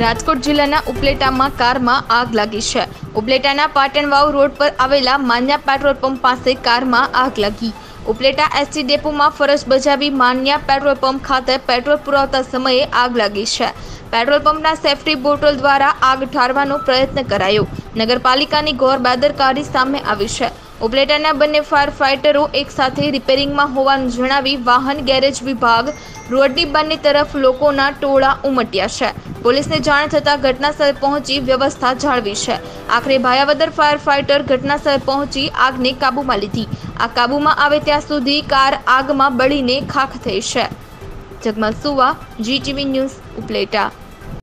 રાજકોટ જિલ્લાના ઉપલેટામાં કારમાં આગ લાગી છે. ઉપલેટાના પાટણવાવ રોડ પર આવેલા માન્યા પેટ્રોલ પંપ પાસે કારમાં આગ લાગી. ઉપલેટા એસટી ડેપોમાં ફરજ બજાવી માન્યા પેટ્રોલ પંપ ખાતે પેટ્રોલ પુરાવતા સમયે આગ લાગી છે. પેટ્રોલ પંપના સેફટી બોટલ દ્વારા આગ ઠારવાનો પ્રયત્ન કરાયો. નગરપાલિકાની ઘોર બેદરકારી સામે આવી છે. ઉપલેટાના બંને ફાયર ફાઇટરો એકસાથે રિપેરિંગમાં હોવાનું જણાવી વાહન ગેરેજ વિભાગ રોડની બંને તરફ લોકોના ટોળા ઉમટ્યા છે. પોલીસને જાણ થતાં ઘટનાસ્થળે પહોંચી વ્યવસ્થા જાળવી છે. આખરે ભાયાવદર ફાયર ફાઇટર ઘટનાસ્થળે પહોંચી આગને કાબૂમાં લીધી. આ કાબૂમાં આવે ત્યાં સુધી કાર આગમાં બળીને ખાખ થઈ છે. જગમલ સુવા જીટીવી ન્યૂઝ ઉપલેટા.